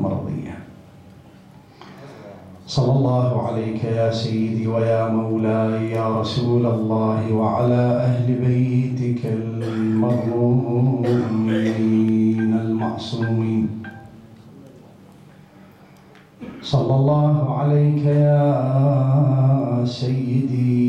مرضية. صلى الله عليك يا سيدي ويا مولاي يا رسول الله وعلى أهل بيتك المرمومين المعصومين. صلى الله عليك يا سيدي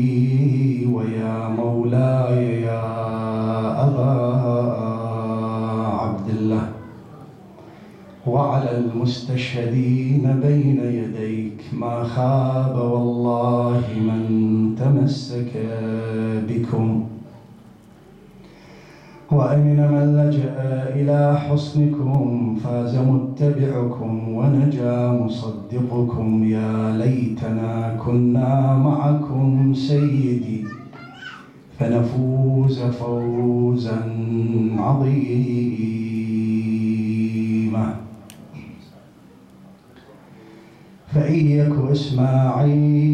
وعلى المستشهدين بين يديك ما خاب والله من تمسك بكم. وأمن من لجأ إلى حصنكم فاز متبعكم ونجا مصدقكم يا ليتنا كنا معكم سيدي. فنفوز فوزا عظيما فإن يك إسماعيل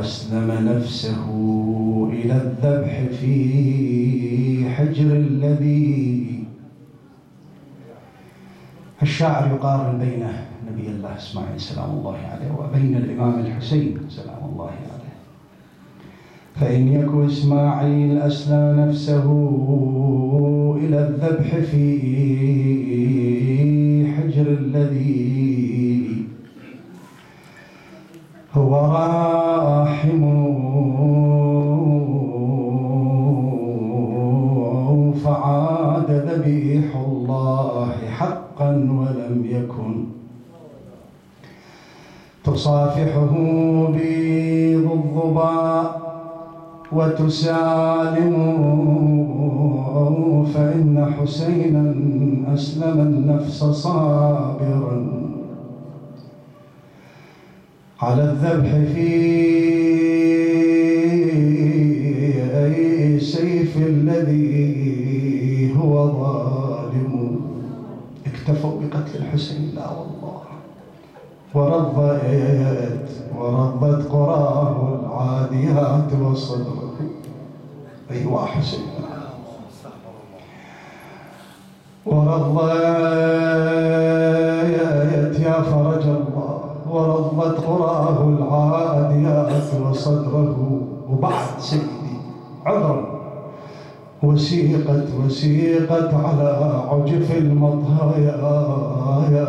أسلم نفسه إلى الذبح في حجر الذي الشاعر يقارن بين نبي الله إسماعيل سلام الله عليه وبين الإمام الحسين سلام الله عليه. فإن يك إسماعيل أسلم نفسه إلى الذبح في الذي هو راحم فعاد ذبيح الله حقا ولم يكن. تصافحه بيض الظباء وتسالم فإن حسينا أسلم النفس صابرا. على الذبح في أي سيف الذي هو ظالم. اكتفوا بقتل الحسين. لا والله. ورضت ورضت قراه العاديات وصدره أيوة حسين ورضت يا فرج الله ورضت قراه العاديات وصدره وبعد سيدي عذرا. وسيقت وسيقت على عجف المطايا يا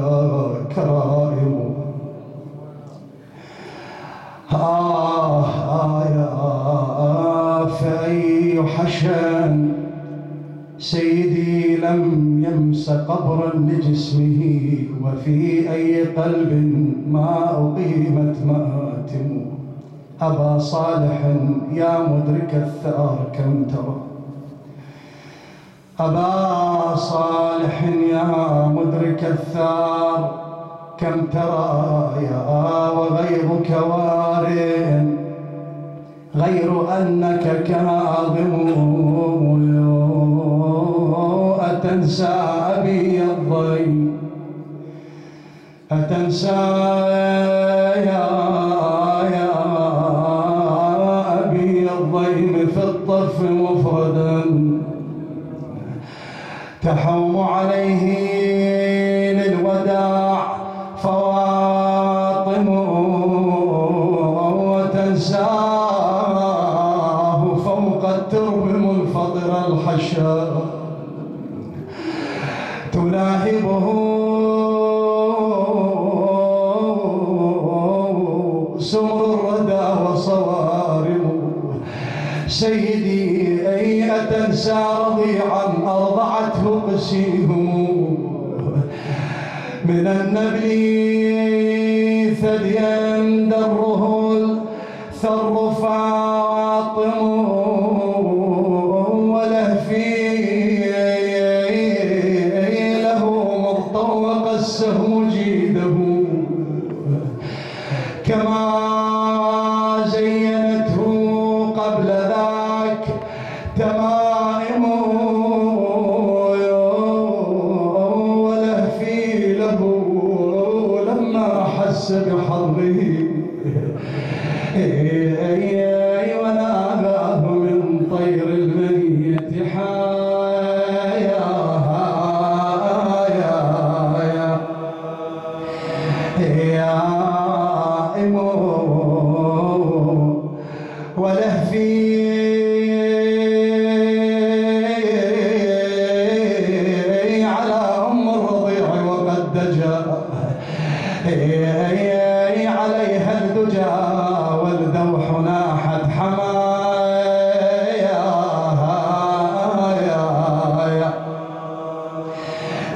كرائم. آه آه يا فأي حشا سيدي لم يمس قبرا لجسمه وفي أي قلب ما أقيمت مآتم. أبا صالح يا مدرك الثأر كم ترى. أبا صالح يا مدرك الثأر كم ترى. يا وغيرك وارٍ غير أنك كاظم أتنسى أبي الضيم أتنسى يا يا أبي الضيم في الطف مفردا؟ تحوم عليه الردى وصوارم سيدي أي أتنسى رضيعا أرضعته قسيهم من النبي ثديا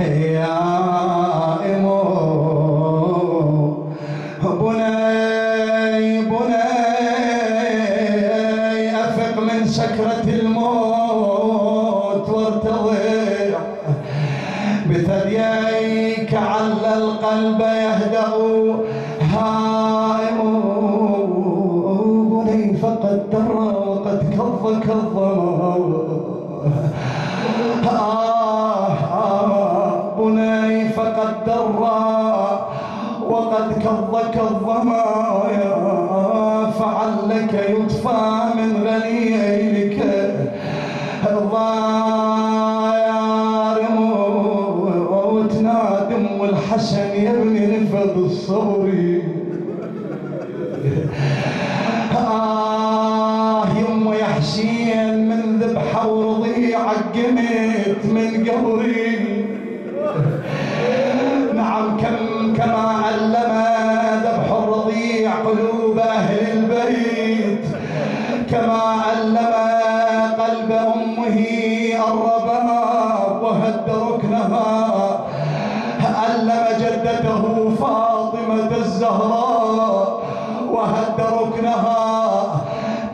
يا إمو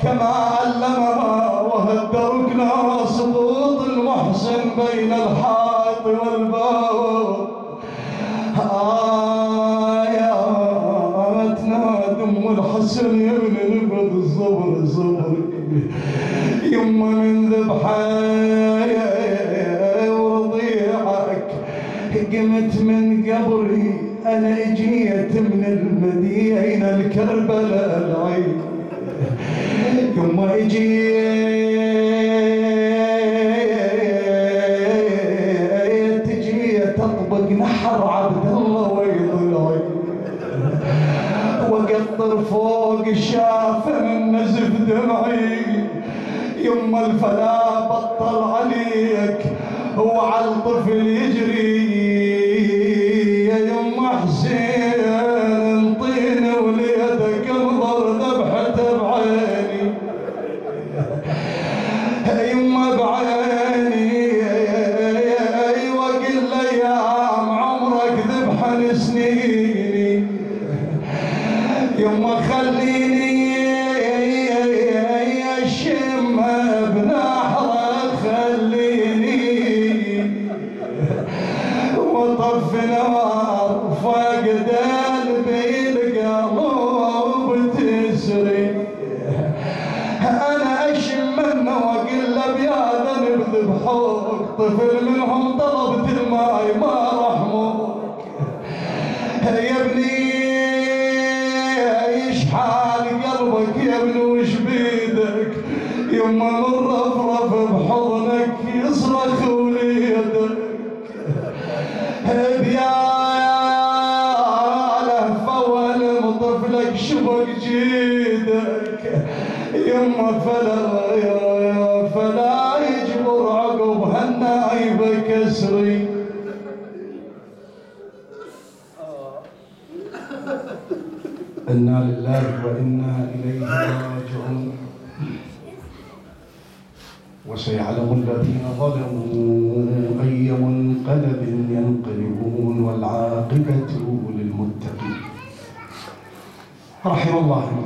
كما علمها وهد ركنها سقوط المحسن بين الحائط والباب. آيات نادم والحسن يا ابن نبض الصبر الصبر يما من ذبحي ورضيعك قمت من قبري أنا إجيت من المدينة الكربلاء العين. يما إجيت اجيت اطبق نحر عبد الله ويضلعي واقطر فوق الشافه من نزف دمعي. يما الفلا بطل عليك وعلى الطفل يجري. وطف نار فقد فلا يا فلا يجبر عقب هالنايبه كسري إنا لله وإنا إليه راجعون. وسيعلم الذين ظلموا أي منقلب ينقلبون والعاقبة للمتقين. رحم الله.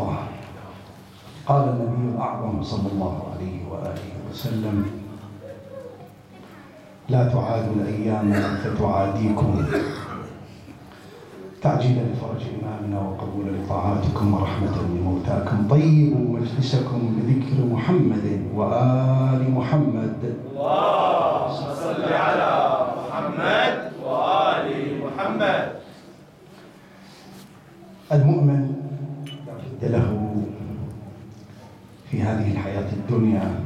الله. قال النبي الأعظم صلى الله عليه وآله وسلم لا تعادوا الأيام فتعاديكم تعجيلا لفرج إمامنا وقبولا لطاعاتكم ورحمة لموتاكم. طيبوا مجلسكم بذكر محمد وآل محمد. اللهم صل على محمد وآل محمد المؤمن لا بد له في هذه الحياة الدنيا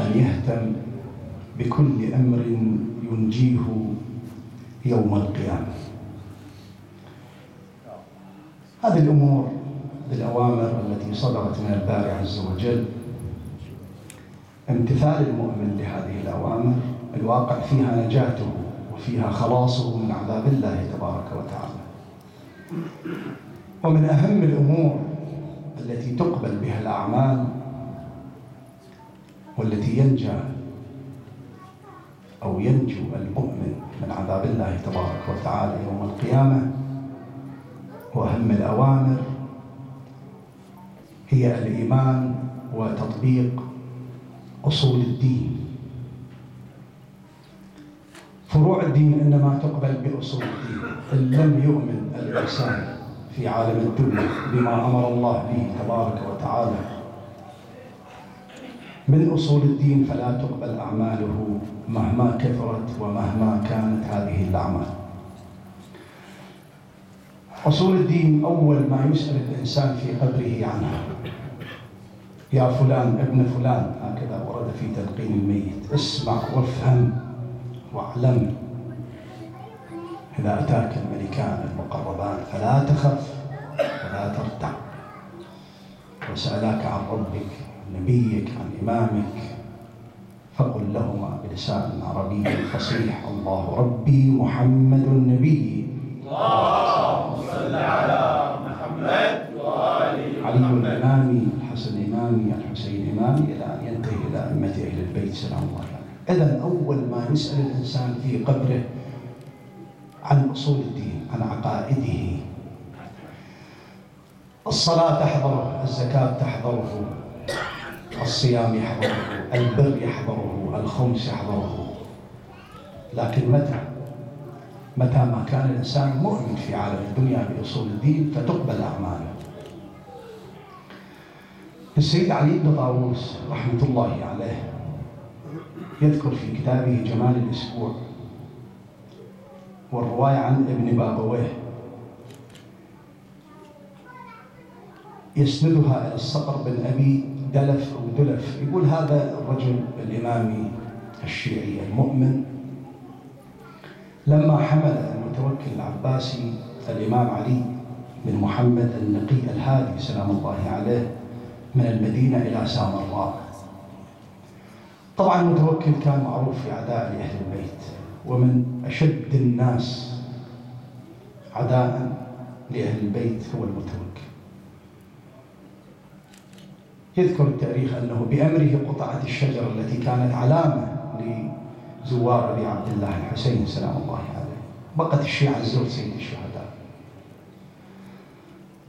أن يهتم بكل أمر ينجيه يوم القيامة. هذه الأمور بالأوامر التي صدرت من الباري عز وجل. امتثال المؤمن لهذه الأوامر الواقع فيها نجاته وفيها خلاصه من عذاب الله تبارك وتعالى. ومن أهم الأمور التي تقبل بها الأعمال والتي ينجى أو ينجو المؤمن من عذاب الله تبارك وتعالى يوم القيامة. وأهم الأوامر هي الإيمان وتطبيق أصول الدين. فروع الدين إنما تقبل بأصول الدين إن لم يؤمن الإنسان. في عالم الدنيا بما أمر الله به تبارك وتعالى. من أصول الدين فلا تقبل أعماله مهما كثرت ومهما كانت هذه الأعمال. أصول الدين أول ما يسأل الإنسان في قبره عنها. يا فلان ابن فلان هكذا ورد في تلقين الميت. اسمع وافهم واعلم. إذا أتاك الملكان المقربان فلا تخف ولا ترتع. وسألاك عن ربك نبيك عن إمامك. فقل لهما بلسان عربي فصيح الله ربي محمد النبي. اللهم صل على محمد وآل علي الإمامي الحسن الإمامي الحسين الإمامي إلى أن ينتهي إلى أئمة أهل البيت سلام الله عليه إذا أول ما يسأل الإنسان في قبره عن أصول الدين عن عقائده. الصلاة تحضره الزكاة تحضره الصيام يحضره البر يحضره الخمس يحضره. لكن متى؟ متى ما كان الإنسان مؤمن في عالم الدنيا بأصول الدين فتقبل أعماله. السيد علي بن طاووس رحمة الله عليه يذكر في كتابه جمال الأسبوع والرواية عن ابن بابويه. يسندها إلى الصقر بن أبي دلف أو دلف. يقول هذا الرجل الإمامي الشيعي المؤمن لما حمل المتوكل العباسي الإمام علي بن محمد النقي الهادي سلام الله عليه من المدينة إلى سامراء طبعا المتوكل كان معروف في عداء لأهل البيت. ومن أشد الناس عداء لأهل البيت هو المتوكل. يذكر التاريخ أنه بأمره قطعت الشجرة التي كانت علامة لزوار أبي عبد الله الحسين سلام الله عليه. بقت الشيعة الزوج سيد الشهداء.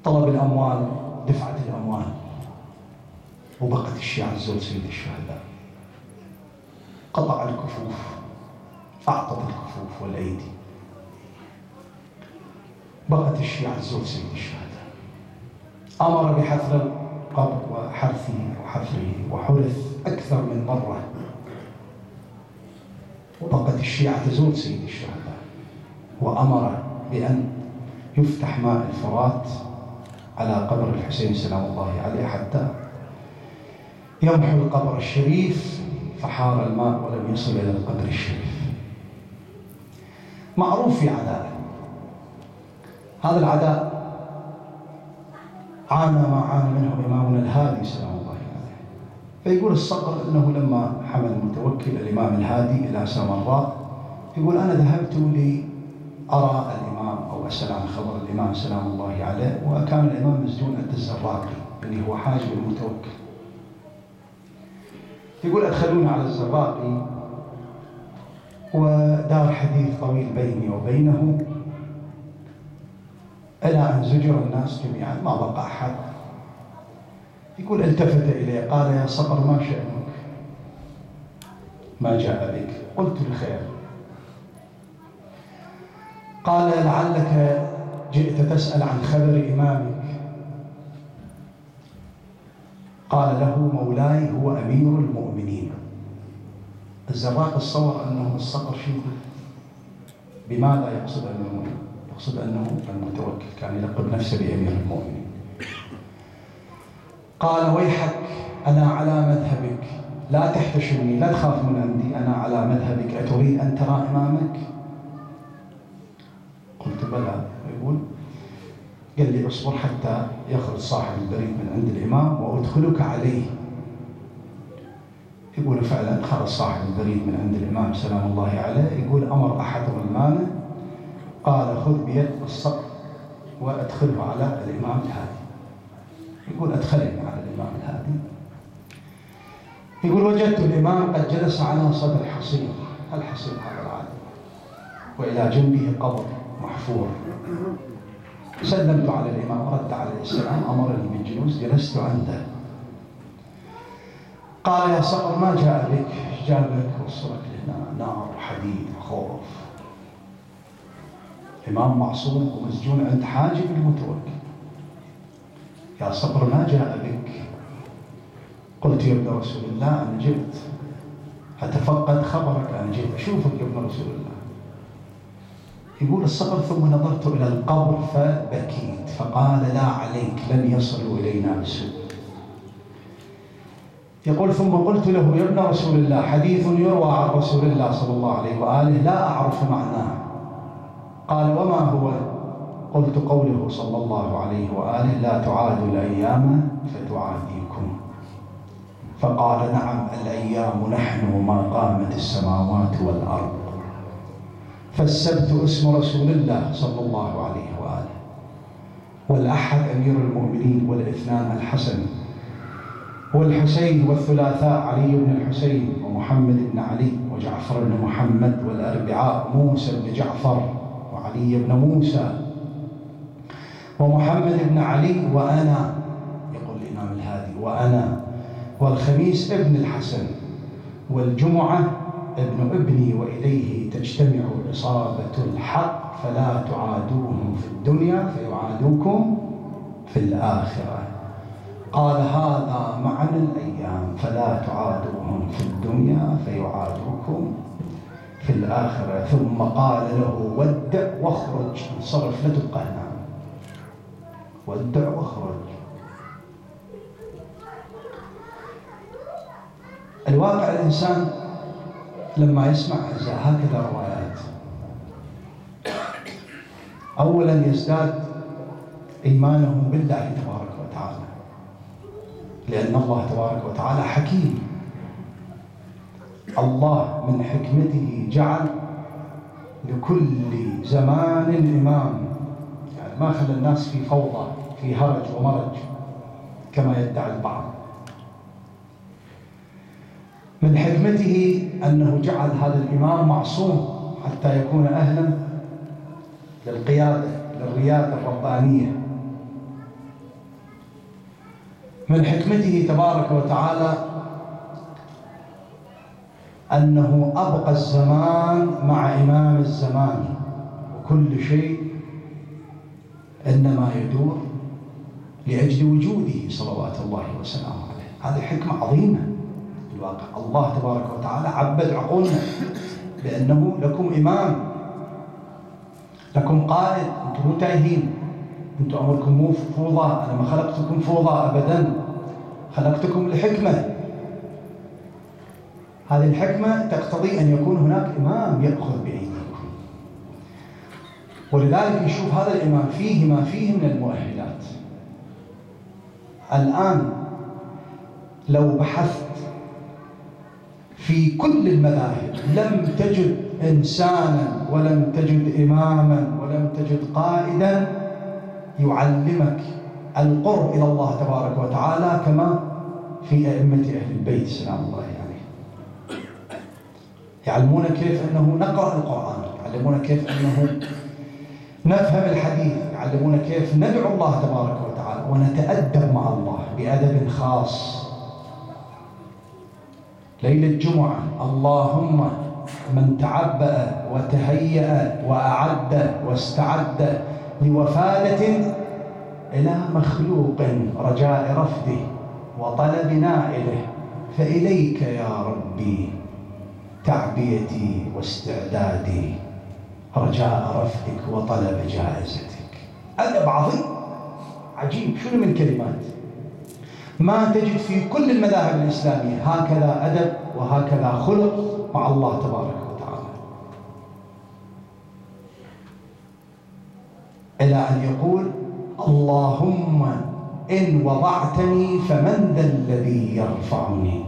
طلب الأموال دفعة الأموال وبقت الشيعة الزوج سيد الشهداء. قطع الكفوف. أعطت الكفوف والأيدي. بقت الشيعة الزوج سيد الشهداء أمر بحفر القبر وحرثه وحفره وحرث أكثر من مرة. وبقت الشيعة تزور سيد الشهداء وأمر بأن يفتح ماء الفرات على قبر الحسين سلام الله عليه حتى يمحو القبر الشريف فحار الماء ولم يصل إلى القبر الشريف. معروف في عداء هذا العداء عانى ما عانى منه إمامنا الهادي سلام الله عليه فيقول الصقر أنه لما حمل المتوكل الإمام الهادي إلى سامراء يقول أنا ذهبت لأرى الإمام أو أسأل خبر الإمام سلام الله عليه وكان الإمام مسجون عند الزراقي اللي هو حاجب المتوكل. يقول أدخلونا على الزراقي ودار حديث طويل بيني وبينه. إلى أن زجر الناس جميعا؟ ما بقى أحد. يقول التفت إليه قال يا صقر ما شأنك؟ ما جاء بك. قلت الخير. قال لعلك جئت تسأل عن خبر إمامك. قال له مولاي هو أمير المؤمنين. الزراق الصور أنه الصقر شو بماذا يقصد المؤمنين يقصد أنه المتوكل؟ كان يلقب نفسه بأمير المؤمنين. قال ويحك أنا على مذهبك. لا تحتشمني لا تخاف من عندي. أنا على مذهبك. أتريد أن ترى إمامك؟ قلت بلى. يقول قال لي اصبر حتى يخرج صاحب البريد من عند الإمام وأدخلك عليه. يقول فعلا خرج صاحب البريد من عند الإمام سلام الله عليه يقول أمر أحد غلمانه قال خذ بيد الصقر وأدخله على الإمام الهادي. يقول أدخلني على الإمام الهادي. يقول وجدت الإمام قد جلس على صدر حصير الحصير هذا العادي وإلى جنبه قبر محفور. سلمت على الإمام رد عليه السلام أمرني بالجلوس جلست عنده. قال يا صقر ما جاء بك جابك وصلك لهنا نار وحديد وخوف إمام معصوم ومسجون عند حاجب المتوكل يا صقر ما جاء بك. قلت يا ابن رسول الله أنا جئت. أتفقد خبرك أنا جئت. أشوفك يا ابن رسول الله. يقول الصقر ثم نظرت إلى القبر فبكيت فقال لا عليك لن يصلوا إلينا بسوء. يقول ثم قلت له يا ابن رسول الله حديث يروى عن رسول الله صلى الله عليه وآله لا أعرف معناه. قال وما هو؟ قلت قوله صلى الله عليه وآله لا تعادوا الأيام فتعاديكم. فقال نعم الأيام نحن ما قامت السماوات والأرض. فالسبت اسم رسول الله صلى الله عليه وآله والأحد أمير المؤمنين والإثنان الحسن. والحسين والثلاثاء علي بن الحسين ومحمد بن علي وجعفر بن محمد والأربعاء موسى بن جعفر وعلي بن موسى ومحمد بن علي وأنا. يقول الإمام الهادي وأنا. والخميس ابن الحسن والجمعة ابن ابني وإليه تجتمع إصابة الحق فلا تعادوهم في الدنيا فيعادوكم في الآخرة. قال هذا معنى الأيام فلا تعادوهم في الدنيا فيعادوكم في الآخرة. ثم قال له ودع واخرج انصرف لا تبقى هنا ودع واخرج. الواقع الإنسان لما يسمع هكذا روايات أولا يزداد إيمانه بالله تبارك لأن الله تبارك وتعالى حكيم. الله من حكمته جعل لكل زمان إمام. يعني ما خلى الناس في فوضى في هرج ومرج كما يدعي البعض. من حكمته أنه جعل هذا الإمام معصوم حتى يكون أهلا للقيادة للريادة الربانية. من حكمته تبارك وتعالى أنه أبقى الزمان مع إمام الزمان وكل شيء إنما يدور لأجل وجوده صلوات الله وسلامه عليه. هذه حكمة عظيمة في الواقع. الله تبارك وتعالى عبد عقولنا بأنه لكم إمام لكم قائد أنتم مو تايهين أنتم أمركم مو فوضى. أنا ما خلقتكم فوضى أبدا. خلقتكم لحكمة. هذه الحكمة تقتضي أن يكون هناك إمام يأخذ بأيديكم. ولذلك نشوف هذا الإمام فيه ما فيه من المؤهلات. الآن لو بحثت في كل المذاهب لم تجد إنسانا ولم تجد إماما ولم تجد قائدا يعلمك القرب إلى الله تبارك وتعالى كما في أئمة أهل البيت سلام الله عليه يعلمون كيف أنه نقرأ القرآن يعلمون كيف أنه نفهم الحديث يعلمون كيف ندعو الله تبارك وتعالى ونتأدب مع الله بأدب خاص. ليلة جمعة اللهم من تعبأ وتهيأ وأعد واستعد لوفادة إلى مخلوق رجاء رفده وطلب نائله فإليك يا ربي تعبيتي واستعدادي رجاء رفدك وطلب جائزتك. أدب عظيم. عجيب. شنو من كلمات؟ ما تجد في كل المذاهب الإسلامية هكذا أدب وهكذا خلق مع الله تبارك وتعالى إلى أن يقول اللهم إن وضعتني فمن ذا الذي يرفعني.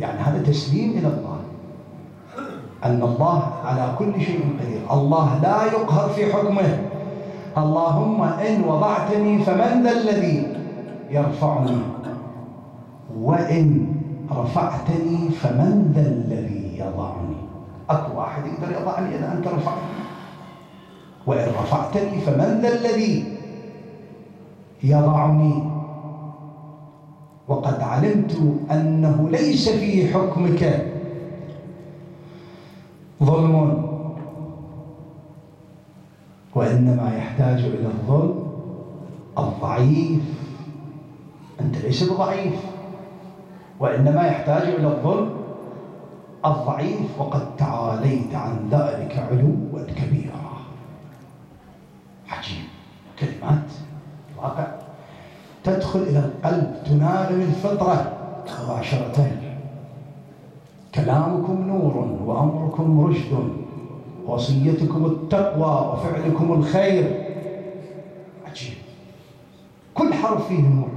يعني هذا تسليم إلى الله. أن الله على كل شيء قدير. الله لا يقهر في حكمه. اللهم إن وضعتني فمن ذا الذي يرفعني. وإن رفعتني فمن ذا الذي يضعني. أكو واحد يقدر يضعني اذا انت رفعتني وإن رفعتني فمن ذا الذي يضعني؟ وقد علمت أنه ليس في حكمك. ظلم. وإنما يحتاج إلى الظلم الضعيف. أنت ليس بضعيف. وإنما يحتاج إلى الظلم الضعيف. وقد تعاليت عن ذلك علوا كبيرا عجيب كلمات واقع تدخل إلى القلب تناغم الفطرة. مباشرة كلامكم نور وأمركم رشد وصيتكم التقوى وفعلكم الخير. عجيب. كل حرف فيه نور.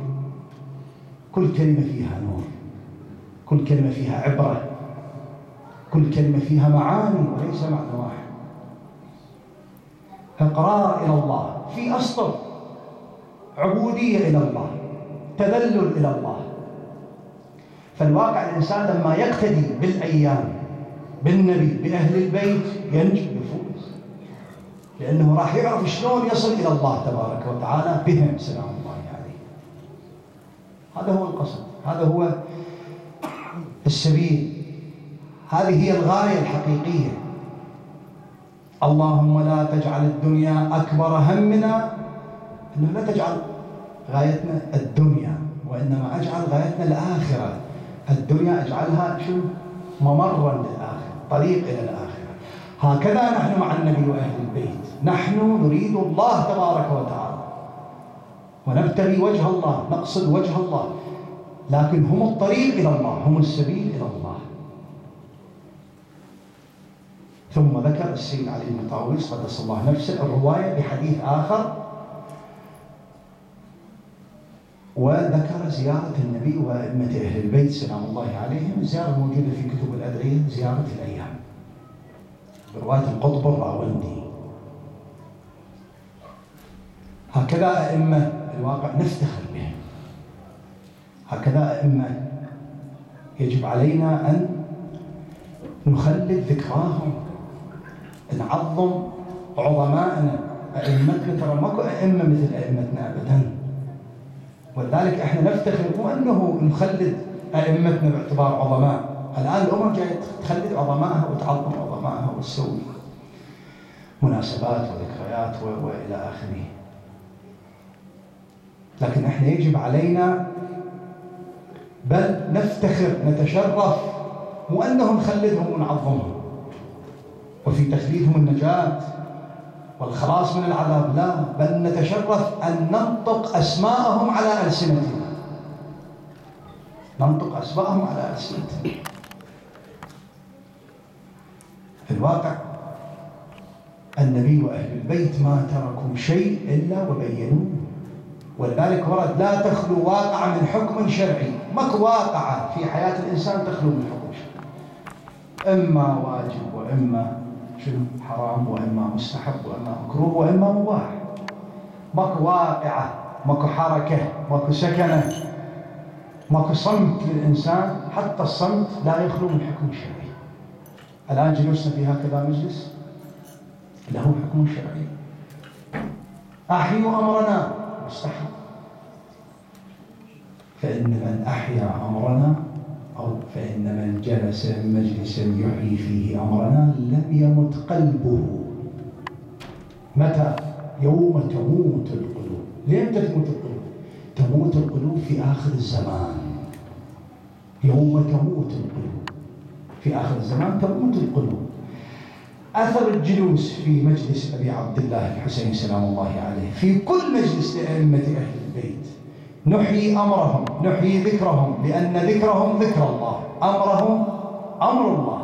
كل كلمة فيها نور. كل كلمة فيها عبرة. كل كلمة فيها معاني وليس معنى واحد. إقرار إلى الله. في أسطر عبودية إلى الله تذلل إلى الله. فالواقع الإنسان لما يقتدي بالأيام بالنبي بأهل البيت ينجو يفوز لأنه راح يعرف شلون يصل إلى الله تبارك وتعالى بهم سلام الله عليه. هذا هو القصد هذا هو السبيل. هذه هي الغاية الحقيقية. اللهم لا تجعل الدنيا أكبر همنا أنه لا تجعل غايتنا الدنيا وإنما أجعل غايتنا الآخرة. الدنيا أجعلها شو؟ ممرا للآخرة طريق إلى الآخرة. هكذا نحن مع النبي وأهل البيت. نحن نريد الله تبارك وتعالى. ونبتغي وجه الله نقصد وجه الله. لكن هم الطريق إلى الله هم السبيل إلى الله. ثم ذكر السيد علي بن طاووس قدس الله نفسه الرواية بحديث آخر وذكر زيارة النبي وأئمة أهل البيت سلام الله عليهم. الزيارة موجودة في كتب الأدعية زيارة الأيام. برواية القطب الراوندي. هكذا أئمة الواقع نفتخر بهم هكذا أئمة يجب علينا أن نخلد ذكراهم نعظم عظمائنا أئمتنا ترى ماكو أئمة مثل أئمتنا أبدا. ولذلك إحنا نفتخر مو أنه نخلد أئمتنا باعتبار عظماء. الآن الأمم جاية تخلد عظمائها وتعظم عظمائها وتسوي مناسبات وذكريات وإلى آخره. لكن إحنا يجب علينا بل نفتخر نتشرف مو أنه نخلدهم ونعظمهم. وفي تخليدهم النجاة والخلاص من العذاب لا بل نتشرف أن ننطق أسماءهم على ألسنتنا ننطق أسماءهم على ألسنتنا في الواقع النبي وأهل البيت ما تركوا شيء إلا وبينوه. ولذلك ورد لا تخلو واقعة من حكم شرعي. ماكو واقعة في حياة الإنسان تخلو من حكم شرعي. إما واجب وإما شنو؟ حرام وإما مستحب وإما مكروه وإما مباح. ماكو واقعة ماكو حركة ماكو سكنة ماكو صمت للإنسان حتى الصمت لا يخلو من حكم شرعي. الآن جلوسنا في هكذا مجلس؟ له حكم شرعي. أحيوا أمرنا. مستحب. فإن من أحيا أمرنا أو فإن من جلس مجلسا يحيي فيه أمرنا لم يمت قلبه. متى؟ يوم تموت القلوب. لين تموت القلوب؟ تموت القلوب في آخر الزمان. يوم تموت القلوب. في آخر الزمان تموت القلوب. أثر الجلوس في مجلس أبي عبد الله الحسين سلام الله عليه في كل مجلس لأئمة أهل البيت. نحيي أمرهم نحيي ذكرهم لأن ذكرهم ذكر الله. أمرهم أمر الله.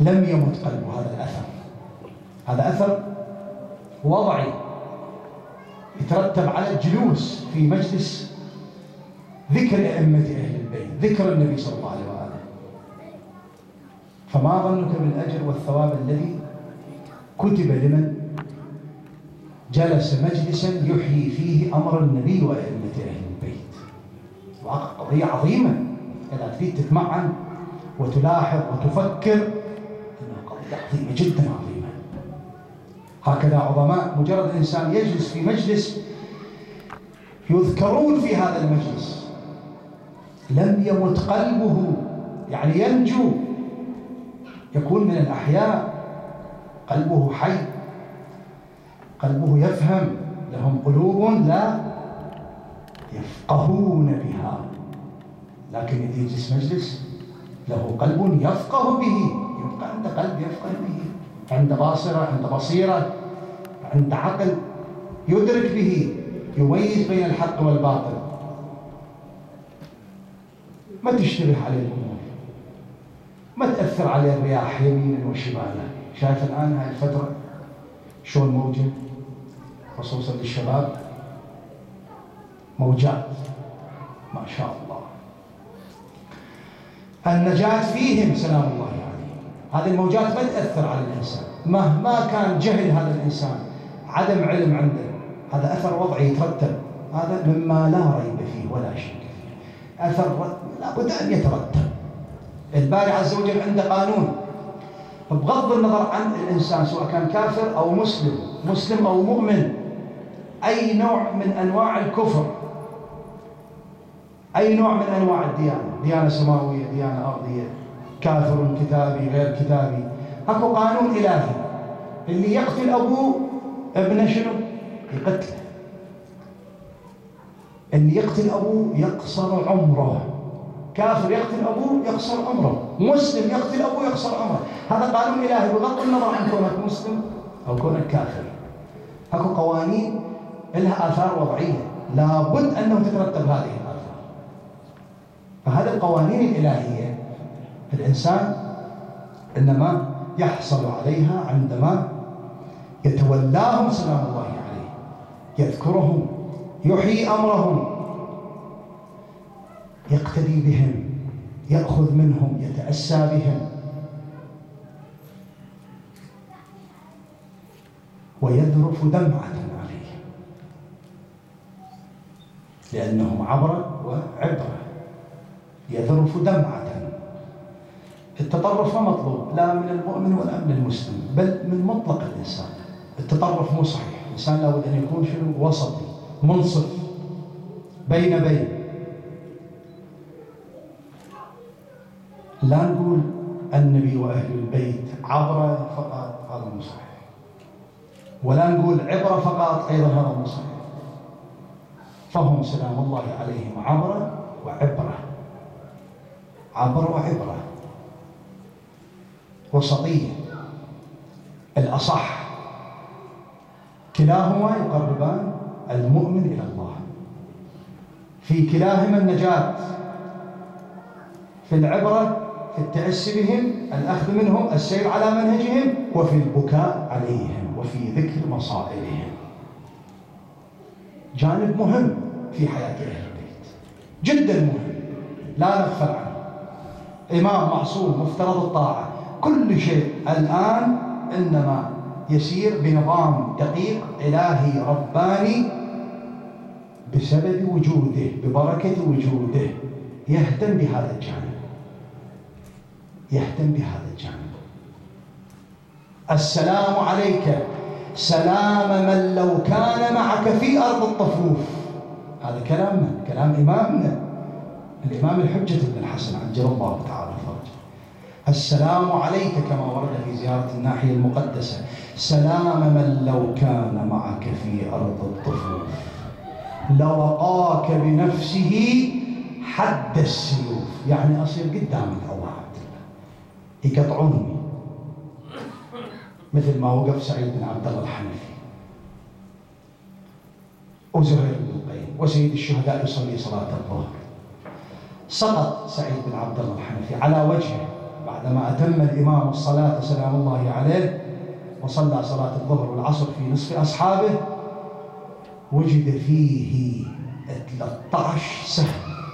لم يمت قلب هذا الأثر. هذا أثر وضعي. يترتب على الجلوس في مجلس ذكر أئمة أهل البيت ذكر النبي صلى الله عليه وسلم فما ظنك بالأجر والثواب الذي كتب لمن جلس مجلسا يحيي فيه أمر النبي وأئمة أهل البيت. قضية عظيمة إذا تريد تتمعن وتلاحظ وتفكر أنها قضية عظيمة جدا عظيمة هكذا عظماء مجرد الإنسان يجلس في مجلس يذكرون في هذا المجلس. لم يمت قلبه يعني ينجو. يكون من الأحياء قلبه حي. قلبه يفهم لهم قلوب لا يفقهون بها. لكن يجلس مجلس له قلب يفقه به. يبقى عنده قلب يفقه به. عنده باصرة عنده بصيرة عنده عقل يدرك به يميز بين الحق والباطل. ما تشتبه عليه الأمور. ما تأثر عليه الرياح يمينا وشمالا. شايف الآن هاي الفترة شلون موجة؟ خصوصا للشباب موجات ما شاء الله. النجاة فيهم سلام الله عليه هذه الموجات ما تأثر على الإنسان. مهما كان جهل هذا الإنسان عدم علم عنده هذا أثر وضعي يترتب. هذا مما لا ريب فيه ولا شك فيه. أثر لابد أن يترتب. الباري عز وجل عنده قانون. بغض النظر عن الإنسان سواء كان كافر أو مسلم مسلم أو مؤمن أي نوع من أنواع الكفر؟ أي نوع من أنواع الديانة؟ ديانة سماوية ديانة أرضية كافر كتابي غير كتابي. أكو قانون إلهي. اللي يقتل أبوه ابنه شنو؟ يقتله اللي يقتل أبوه يقصر عمره. كافر يقتل أبوه يقصر عمره. مسلم يقتل أبوه يقصر عمره. هذا قانون إلهي. بغض النظر عن كونك مسلم أو كونك كافر. أكو قوانين لها آثار وضعية. لابد أنه تترتب هذه الآثار. فهذه القوانين الإلهية الإنسان إنما يحصل عليها عندما يتولاهم سلام الله عليه يذكرهم يحيي أمرهم يقتدي بهم يأخذ منهم يتأسى بهم ويذرف دمعة عليه لأنهم عبرة وعبرة. يذرف دمعة. التطرف ما مطلوب لا من المؤمن ولا من المسلم بل من مطلق الإنسان. التطرف مو صحيح. الإنسان لابد أن يكون شنو وسطي منصف بين بين. لا نقول النبي وأهل البيت عبرة فقط هذا مو صحيح. ولا نقول عبرة فقط أيضا هذا مو صحيح. فهم سلام الله عليهم عبرة وعبرة. عبرة وعبرة. وسطية. الأصح. كلاهما يقربان المؤمن إلى الله. في كلاهما النجاة. في العبرة في التأسي بهم الأخذ منهم السير على منهجهم وفي البكاء عليهم وفي ذكر مصائبهم. جانب مهم. في حياة أهل البيت. جدا مهم. لا نغفل عنه. إمام معصوم مفترض الطاعة. كل شيء الآن إنما يسير بنظام دقيق إلهي رباني بسبب وجوده ببركة وجوده. يهتم بهذا الجانب. يهتم بهذا الجانب. السلام عليك. سلام من لو كان معك في أرض الطفوف. هذا كلام من؟ كلام إمامنا الإمام الحجة بن الحسن عجل الله تعالى فرجه. السلام عليك كما ورد في زيارة الناحية المقدسة. سلام من لو كان معك في أرض الطفوف. لوقاك بنفسه حد السيوف. يعني أصير قدامك الله عبد الله يقطعوني. مثل ما وقف سعيد بن عبد الله الحنفي. وزهير بن القيم وسيد الشهداء يصلي صلاة الظهر. سقط سعيد بن عبد الله الحنفي على وجهه بعدما أتم الإمام الصلاة سلام الله عليه وصلى صلاة الظهر والعصر في نصف أصحابه وجد فيه 13 سهم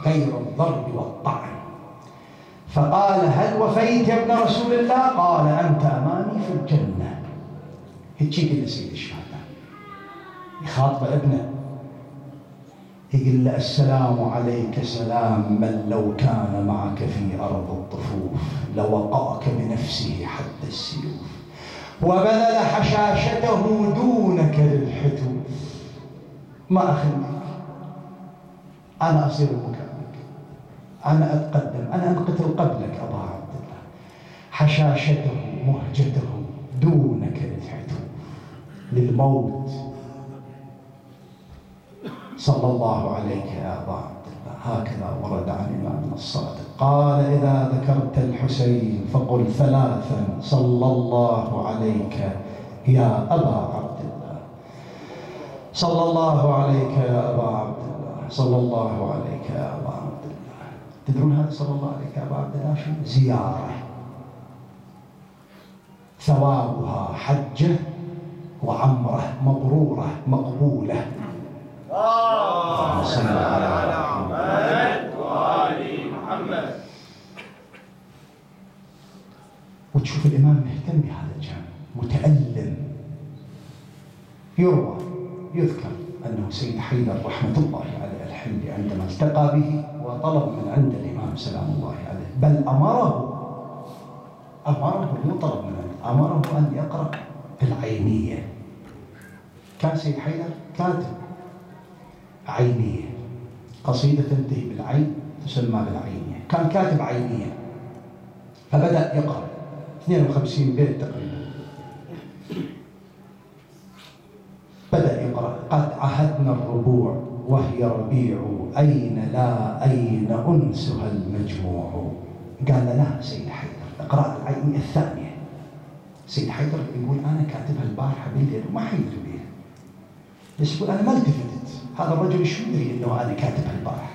غير الضرب والطعن. فقال هل وفيت يا ابن رسول الله؟ قال أنت أمامي في الجنة. قال سيد الشهداء. يخاطب ابنه. له السلام عليك سلام من لو كان معك في أرض الطفوف لوقعك بنفسه حتى السيوف. وبذل حشاشته دونك للحتوف. ما أخليك أنا أصير مكانك. أنا أتقدم أنا أنقتل قبلك أبا عبد الله. حشاشته مهجته دونك للحتوف. للموت صلى الله عليك يا أبا عبد الله. هكذا ورد عن إمامنا الصادق قال إذا ذكرت الحسين فقل ثلاثا. صلى الله عليك يا أبا عبد الله. صلى الله عليك يا أبا عبد الله. صلى الله عليك يا أبا عبد الله. تدرون هذا صلى الله عليك يا أبا عبد الله زيارة. ثوابها حجة وعمرة مبرورة مقبولة. اللهم صل على محمد وآل محمد وتشوف الإمام مهتم بهذا الجانب متألم. يروى يذكر أنه سيد حيدر رحمة الله عليه الحلي عندما التقى به وطلب من عند الإمام سلام الله عليه. بل أمره أمره مو طلب من عنده أمره أن يقرأ العينية كان سيد حيدر كاتب. عينية قصيدة تنتهي بالعين تسمى بالعينية كان كاتب عينية فبدأ يقرأ. 52 بيت تقريبا. بدأ يقرأ. قد عهدنا الربوع وهي ربيع. أين لا أين أنسها المجموع؟ قال لا سيد حيدر. اقرأ العينية الثانية. سيد حيدر يقول أنا كاتبها البارحة بالليل وما حيدري بها بس يقول أنا ما التفتت هذا الرجل شو يدري إنه أنا كاتبها البارحه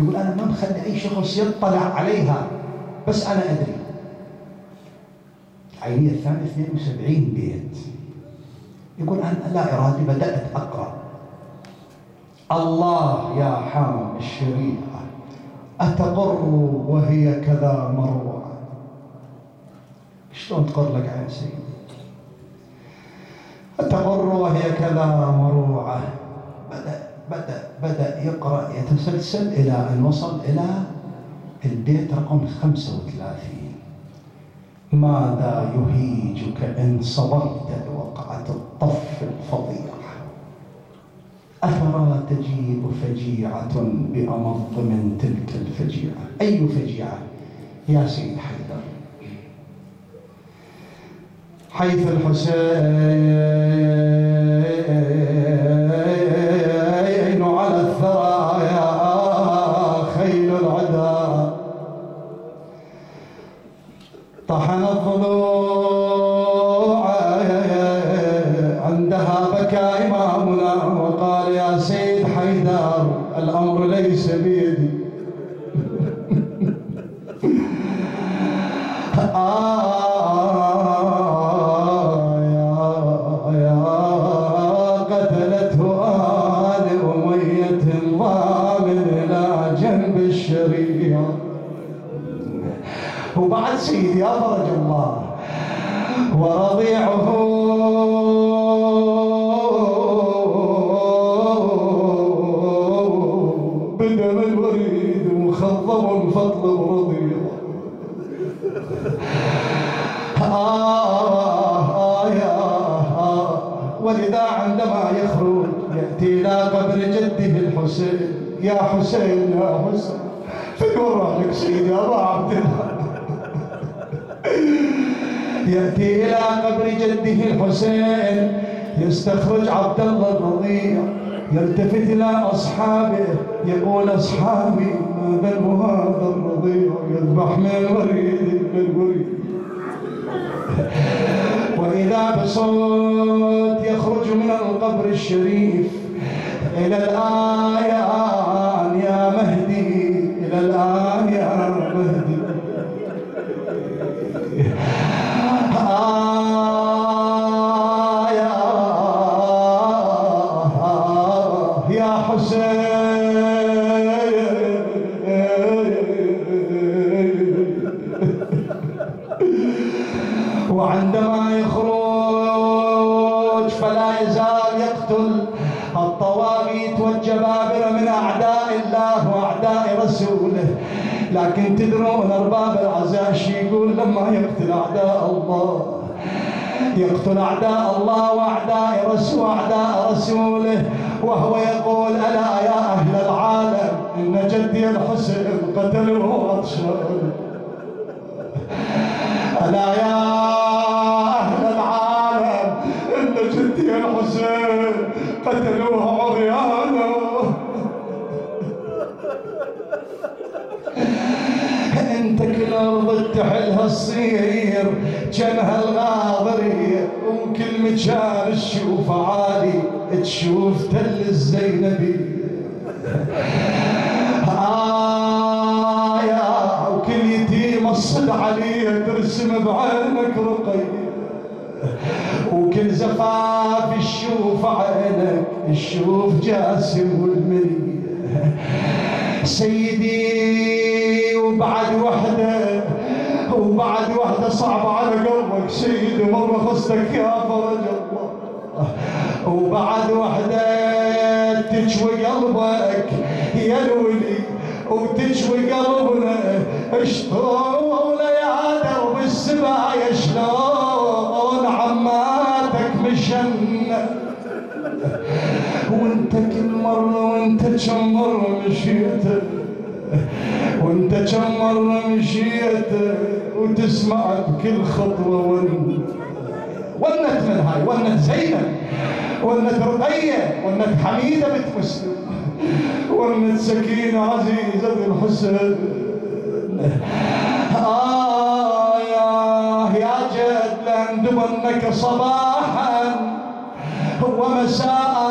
يقول أنا ما مخلي أي شخص يطلع عليها بس أنا أدري. العينيه الثانية 72 بيت. يقول أنا لا ارادي بدأت أقرأ. الله يا حامل الشريعة أتقر وهي كذا مروعه شلون تقر لك عين سيدي؟ أتقر وهي كذا مروعة. بدأ بدأ بدأ يقرأ يتسلسل إلى أن وصل إلى البيت رقم 35 ماذا يهيجك إن صبرت لوقعة الطف الفظيعة أترى تجيب فجيعة بأمض من تلك الفجيعة. أي فجيعة؟ يا سيد حيدر. حيث الحسين يا حسين يا حسين. فيقول راحك سيدي أبا عبد الله. يأتي إلى قبر جده الحسين يستخرج عبد الله الرضيع. يلتفت إلى أصحابه يقول أصحابي ما ذنب هذا الرضيع؟ يذبح من الوريد من الوريد. وإذا بصوت يخرج من القبر الشريف يا مهدي إلى الآن يا مهدي يقتل أعداء الله وأعداء رسول أعداء رسوله وهو يقول ألا يا أهل العالم إن جدي الحسين قتلوه عطشان ألا يا أهل العالم إن جدي الحسين قتلوه عريانا الصير جنها الغاضري وكل مكان تشوف عالي تشوف تل الزينبي. آه يا وكل يتيم الصد عليه ترسم بعينك رقي. وكل زفاف تشوف عينك تشوف جاسم والمري. سيدي صعبة على قلبك سيدي مرة خصتك يا فرج الله. وبعد وحدة تشوي قلبك يا الولي وتشوي قلبنا اشطول يا درب السبايا شلون عماتك مشنة. وانت كل مرة وانت كم مرة مشيت وانت كم مرة مشيت. وتسمع بكل خطوة ون ونت من هاي ونت زينب ونت رقية ونت حميدة بنت مسلم. ونت سكينة عزيزة بن حسين آه يا يا جد لن دبنك صباحا ومساء.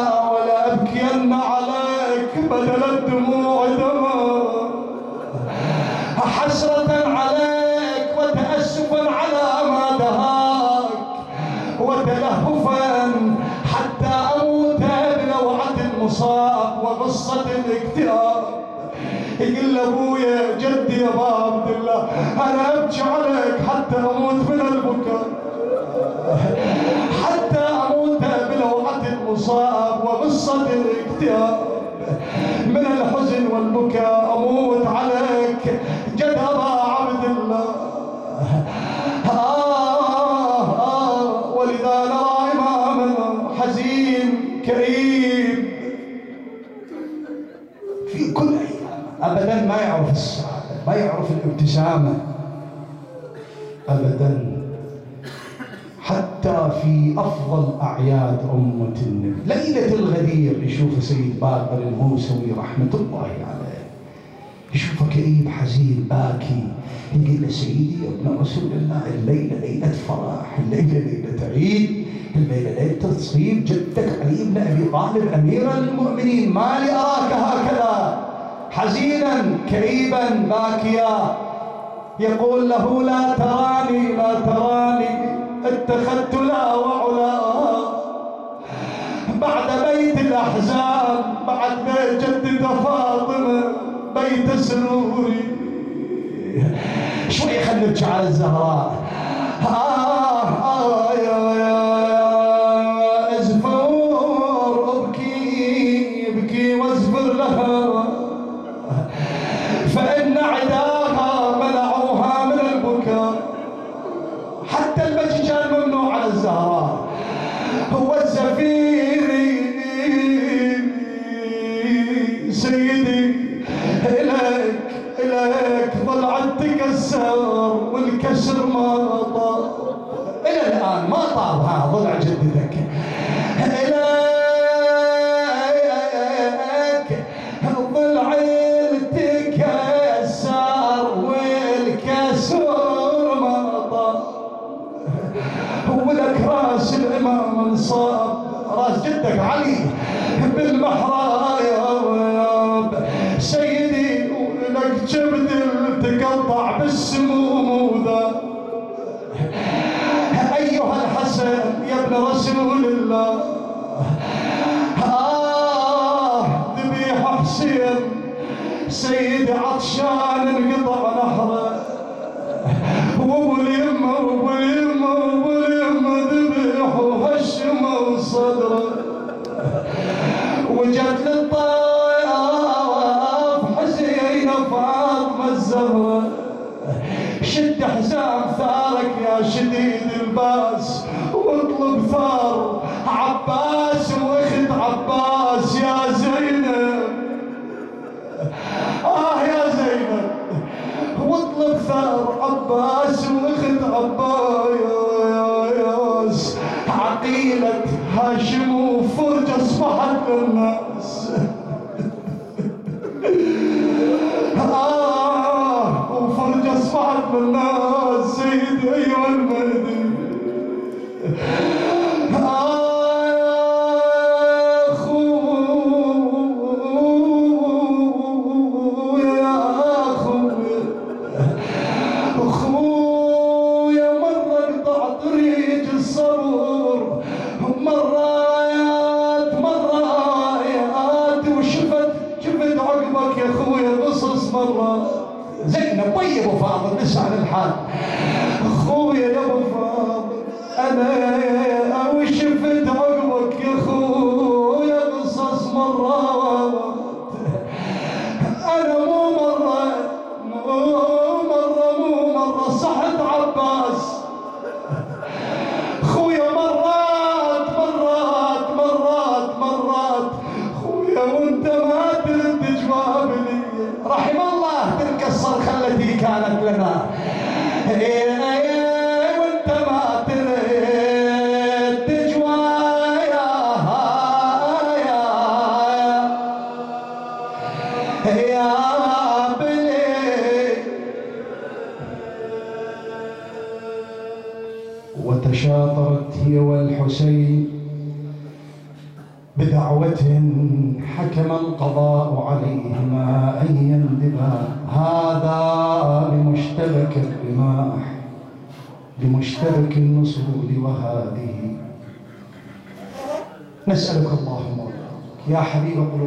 أنا ابكي عليك حتى أموت من البكاء. حتى أموت بلوعة المصاب وقصة الاكتئاب. من الحزن والبكاء يعرف الابتسامه ابدا. حتى في أفضل أعياد أمة النبي. ليلة الغدير يشوف سيد باقر الموسوي رحمة الله عليه. يشوفه كئيب حزين باكي. يقول له سيدي يا ابن رسول الله الليلة ليلة فرح الليلة ليلة عيد. الليلة ليلة تصيب جدك علي بن أبي طالب اميرا للمؤمنين ما لي أراك هكذا. حزينا كئيبا باكيا. يقول له لا تراني لا تراني اتخذت لا وعلا. بعد بيت الأحزان بعد بيت جدة فاطمة بيت سروري. شوي خلينا على الزهراء. آه. ذا أيها الحسن يا ابن رسول الله. آه ذبيح حسين. سيدي عطشان انقطع مرات زينب طيب ابو فاضل نسال الحال اخويا يا أبو فاضل أنا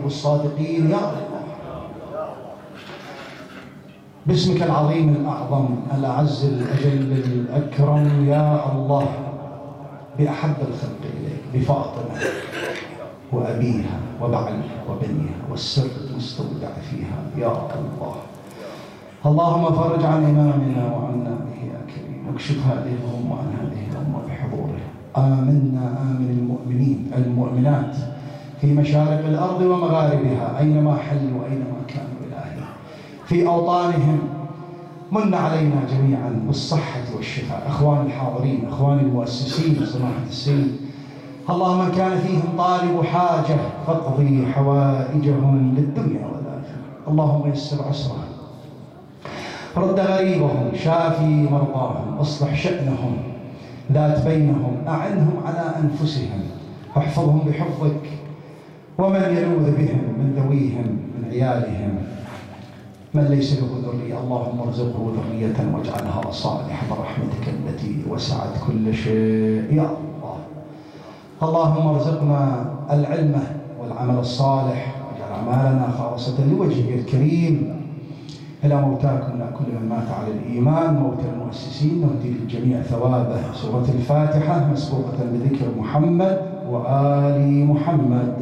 الصادقين يا الله باسمك العظيم الأعظم الأعز الأجل الأكرم يا الله بأحب الخلق إليك بفاطمة وأبيها وبعلها وبنيها والسر المستودع فيها يا الله. اللهم فرج عن إمامنا وعنا به يا كريم واكشف هذه الأمة عن هذه الأمة بحضوره. آمنا آمن المؤمنين المؤمنات. في مشارق الأرض ومغاربها أينما حلوا أينما كانوا إلهي في أوطانهم من علينا جميعا بالصحة والشفاء. أخوان الحاضرين أخوان المؤسسين سماحة السيد اللهم من كان فيهم طالب حاجة فاقضي حوائجهم للدنيا والآخرة. اللهم يسر عسرهم رد غريبهم شافي مرضاهم أصلح شأنهم ذات بينهم أعنهم على أنفسهم. احفظهم بحفظك. ومن يلوذ بهم من ذويهم من عيالهم من ليس له ذرية. اللهم ارزقه ذرية واجعلها صالحة برحمتك التي وسعت كل شيء. يا الله. اللهم ارزقنا العلم والعمل الصالح واجعل أعمالنا خالصة لوجهك الكريم. إلى موتاكم كل من مات على الإيمان. موت المؤسسين. نهدي للجميع ثوابه. سورة الفاتحة مسبوقة بذكر محمد. وآل محمد.